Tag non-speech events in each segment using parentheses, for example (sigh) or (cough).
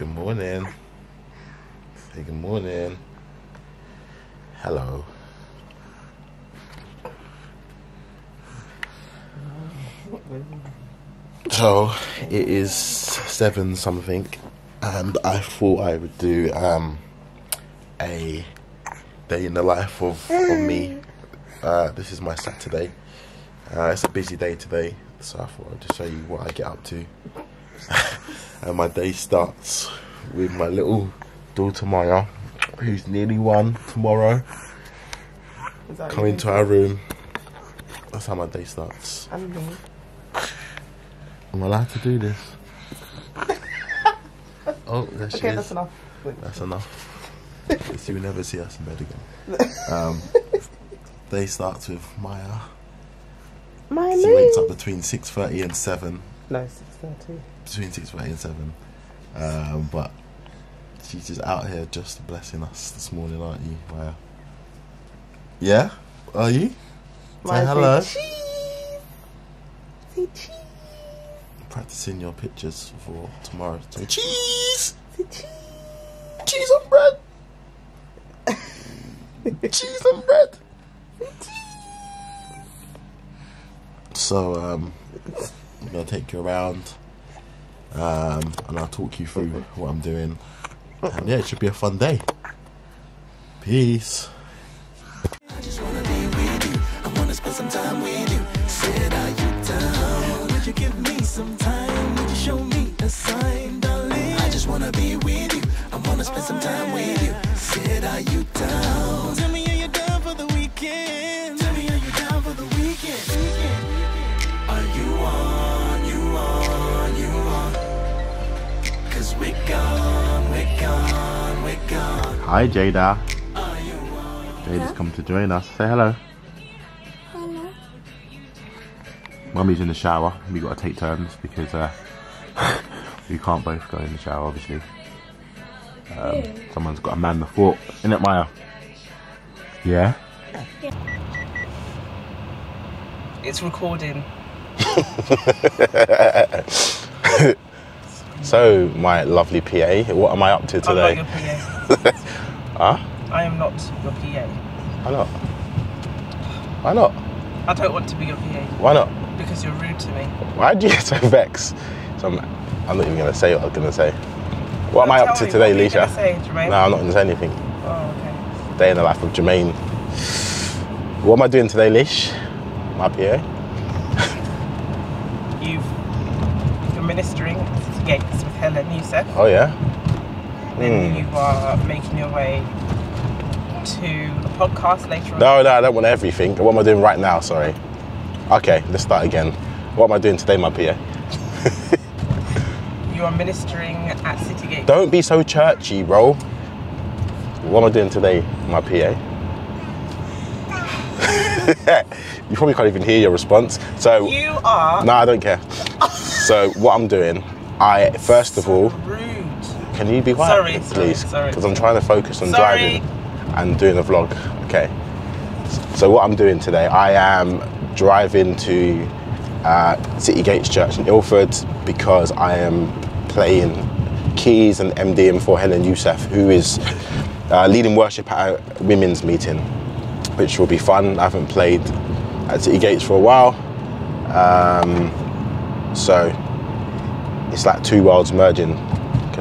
Good morning. Hey, good morning. Hello. So it is seven something, and I thought I would do um a day in the life of, of me. Uh, this is my Saturday. Uh, it's a busy day today, so I thought I'd just show you what I get up to. (laughs) and my day starts with my little daughter Maiya, who's nearly one tomorrow. Come into our room. That's how my day starts. And me. I'm allowed to do this. (laughs) oh, there she Okay, is. that's enough. That's enough. so you never see us in bed again. (laughs) Um, day starts with Maiya. My She wakes up between six thirty and seven. No, six thirty. Between six thirty and seven. Um, but she's just out here just blessing us this morning, aren't you, Maiya? Yeah? Are you? Say hello. Cheese. Say cheese. Practicing your pictures for tomorrow. Say cheese! Say cheese. Cheese on bread! cheese on bread! Cheese. So, um, I'm gonna take you around, um, and I'll talk you through what I'm doing. And yeah, it should be a fun day. Peace. Spend some time with you. Said, are you down? Tell me, are you down for the weekend? Hi, Jayda. Are you on? Jayda's come to join us. Say hello. Hello. Mummy's in the shower. We got to take turns because uh, (laughs) we can't both go in the shower, obviously. Um, someone's got to man the fort, isn't it, Maiya? Yeah. It's recording. (laughs) (laughs) So, my lovely PA, what am I up to I'm not your today? Huh? I am not your PA. Why not? Why not? I don't want to be your PA Why not? because you're rude to me. Why do you get so vexed? So I'm, I'm not even going to say what I was going to say. What am I up to today, what are you Lisha? gonna say, Jermaine? No, I'm not going to say anything. Oh, okay. Day in the life of Jermaine. What am I doing today, Leash? My PA? (laughs) You've you're ministering at City Gates with Helen Yousaf. Oh, yeah? Hmm. you are making your way to a podcast later on. No, no, I don't want everything. What am I doing right now? Sorry. Okay, let's start again. What am I doing today, my PA? (laughs) You are ministering at City Gates. Don't be so churchy, bro. What am I doing today, my PA? (laughs) you probably can't even hear your response. So, You are no, I don't care. so, what I'm doing, I first of all, rude. Can you be quiet, Sorry, please? Because I'm trying to focus on Sorry. driving and doing a vlog. Okay. So, what I'm doing today, I am driving to uh, City Gates Church in Ilford because I am playing keys and MDM for Helen Yousaf, who is uh, leading worship at a women's meeting, which will be fun. I haven't played at City Gates for a while. Um, so it's like two worlds merging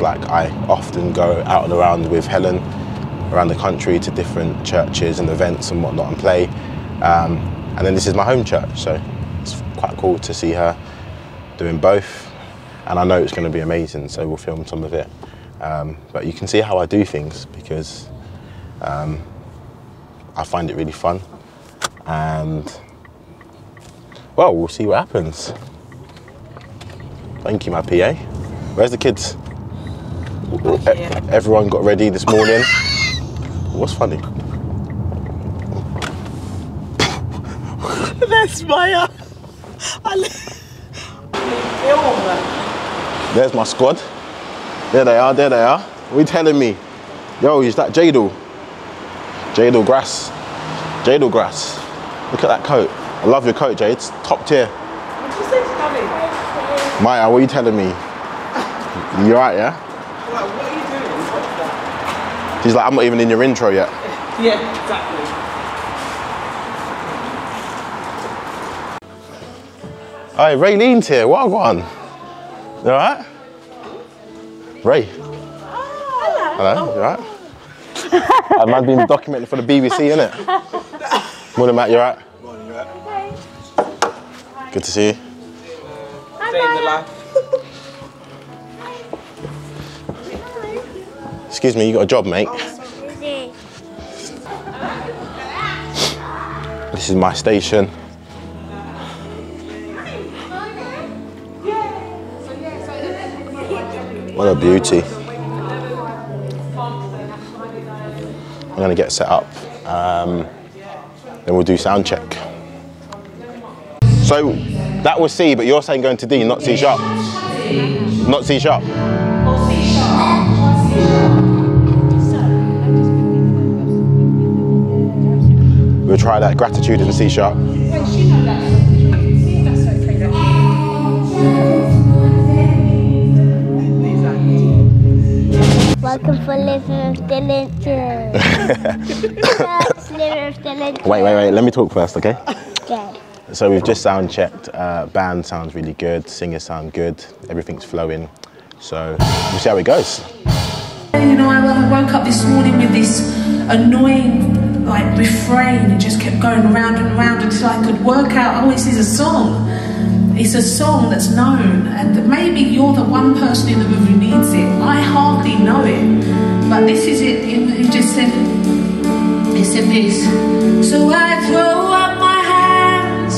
like I often go out and around with Helen around the country to different churches and events and whatnot and play. Um, and then this is my home church, so it's quite cool to see her doing both. And I know it's going to be amazing, so we'll film some of it. Um, but you can see how I do things because um, I find it really fun. And well, we'll see what happens. Thank you, my PA. Where's the kids? Here. E- Everyone got ready this morning. What's funny? (laughs) That's Maiya. I. There's my squad. There they are, there they are. What are you telling me? Yo, is that Jadal? Jayda Grace. Jayda Grace. Look at that coat. I love your coat, Jade. It's top tier. What did you say to Maiya, what are you telling me? You alright, yeah? Like, what are you doing? What's that? She's like, I'm not even in your intro yet. (laughs) Yeah, exactly. Hi, Ray Lean's here. What one? You alright? Ray. Hello. You alright? I (laughs) man being documented for the BBC, innit? Morning, Matt. You alright? Good to see you. Day in the life. Excuse me, you got a job, mate. This is my station. What a beauty. I'm gonna get set up. Um, then we'll do sound check. So that was C, but you're saying going to D, not C sharp. Not C sharp. Try that gratitude in C sharp. Welcome for living with Dylan That's living with Dylan Wait, wait, wait. Let me talk first, okay? Okay. So we've just sound checked. Uh, band sounds really good. Singers sound good. Everything's flowing. So we'll see how it goes. You know, I woke up this morning with this annoying like refrain. It just kept going round and round until I could work out. Oh, this is a song. It's a song that's known, and maybe you're the one person in the room who needs it. I hardly know it, but this is it. It, just said, it said this. So I throw up my hands,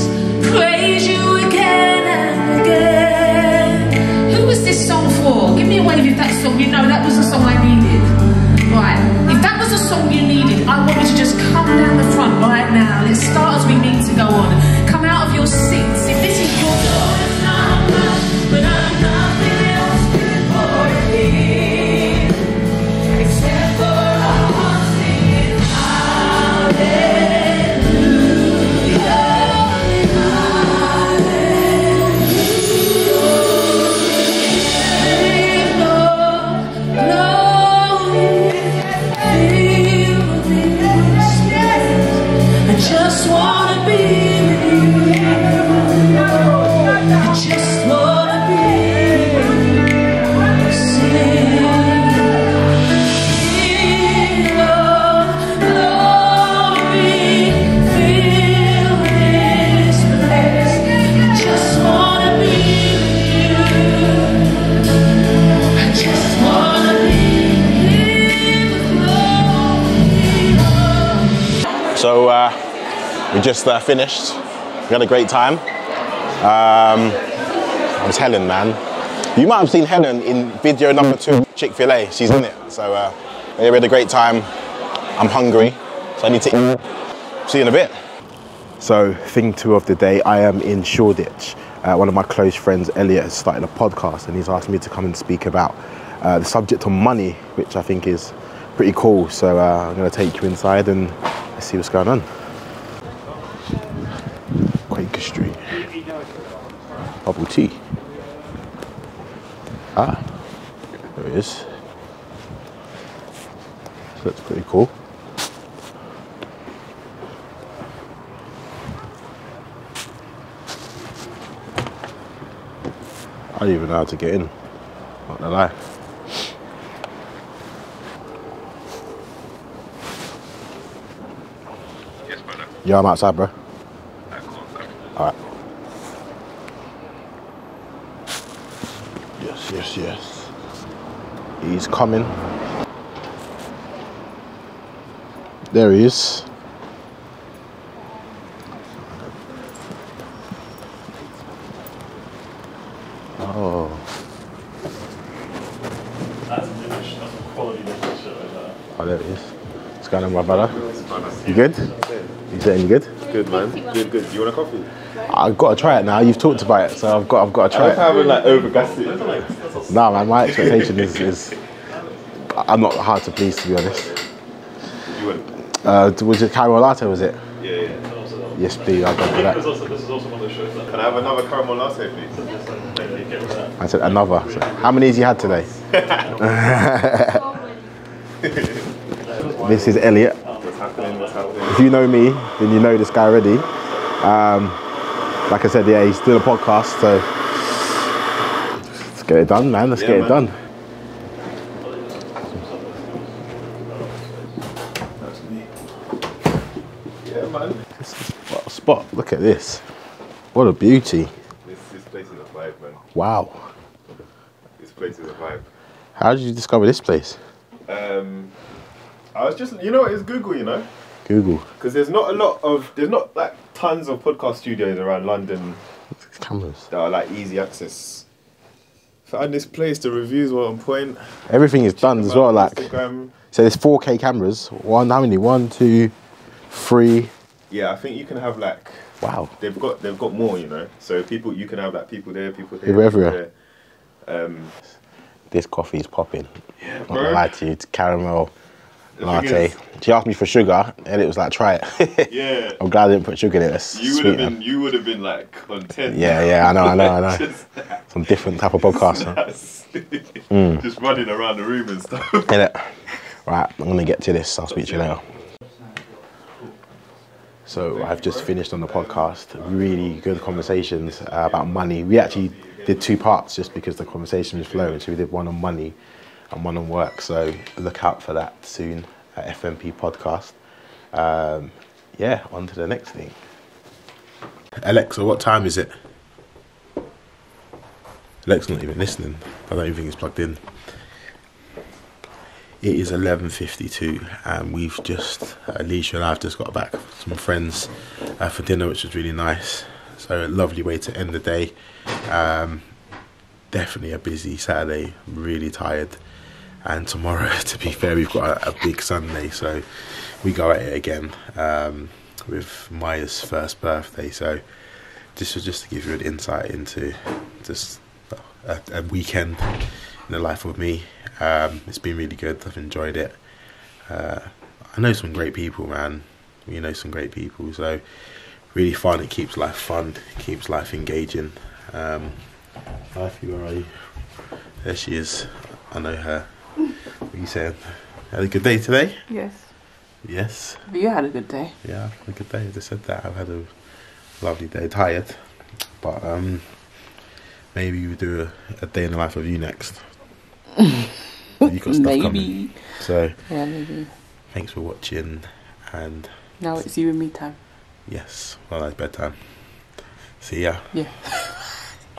praise you again and again. Who was this song for? Give me a wave if that song, you know, that come down the front right now. Let's start as we need to go on. So uh, we just uh, finished. We had a great time. Um, it was Helen, man. You might have seen Helen in video number two, Chick Fil A. She's in it. So uh, we had a great time. I'm hungry, so I need to eat. See you in a bit. So, thing two of the day, I am in Shoreditch. Uh, one of my close friends, Elliot, has started a podcast and he's asked me to come and speak about uh, the subject of money, which I think is pretty cool. So, uh, I'm going to take you inside and see what's going on. Quaker Street. Bubble tea. Ah, there it is. That's pretty cool. I don't even know how to get in. Not gonna lie. Yeah, I'm outside, bro. Alright. Yes, yes, yes. He's coming. There he is. Oh. Oh, there he is. What's going on, my brother? You good? You saying you good? Good man. Good, good. Do you want a coffee? I've got to try it now. You've talked about it, so I've got, I've got to try it. haven't like overgassed it. No, man, my expectation is, is I'm not hard to please, to be honest. You want? Uh, was it caramel latte? Was it? Yeah, yeah. And also, the- Yes, please. I'll go for This that. is also, this is also one of those shows that Can I have another caramel latte, please? they get rid of that. I said another. So how many has you had today? (laughs) (laughs) (laughs) this is Elliot. What's happening? What's happening? If you know me, then you know this guy already. Um, like I said, yeah, he's doing a podcast, so let's get it done, man. Let's Yeah, get it done. That's me. Yeah, man. What a spot! Look at this. What a beauty! This, this place is a vibe, man. Wow. This place is a vibe. How did you discover this place? Um, I was just, you know, it's Google, you know, Google because there's not a lot of, there's not like tons of podcast studios around London cameras. that are like easy access. Found this place. The reviews were on point. Everything is done as well. Like Instagram. so, there's 4K cameras. One, how many? One, two, three. Yeah, I think you can have like Wow. they've got they've got more, you know. So people you can have like people there, people there, People everywhere. there. Um, This coffee is popping. yeah, Not gonna lie to you, it's caramel latte. is- She asked me for sugar, and it was like, try it. (laughs) Yeah. I'm glad I didn't put sugar in it. That's You would have been you would have been like content. ten. Yeah, yeah, I know, I know, I (laughs) know. Just- Some different type of podcast. Mm. Just running around the room and stuff. (laughs) Innit? Right, I'm gonna get to this. I'll speak to you later. So I've just finished on the podcast. Really good conversations uh, about money. We actually did two parts just because the conversation was flowing. So we did one on money and one on work. So look out for that soon at FMP Podcast. Um, yeah, on to the next thing. Alexa, what time is it? Alexa's not even listening. I don't even think it's plugged in. It is 11.52 and we've just, Alicia and I have just got back with some friends uh, for dinner which was really nice. So a lovely way to end the day. Um, definitely a busy Saturday, really tired. And tomorrow, (laughs) to be fair, we've got a, a big Sunday, so we go at it again um, with Maiya's first birthday. So this was just to give you an insight into just a, a weekend in the life of me. Um, it's been really good. I've enjoyed it. Uh, I know some great people, man. You know some great people, so really fun. It keeps life fun. It keeps life engaging. Um, Lifey, where are you? There she is. I know her. What are you saying? Had a good day today? Yes. Yes. You had a good day. Yeah, I've had a good day. I just said that. I've had a lovely day. Tired, but um, maybe we do a, a day in the life of you next. (laughs) you got stuff coming. So Yeah, maybe. thanks for watching, and Now it's you and me time. yes, well, that's bedtime. See ya. Yeah. (laughs)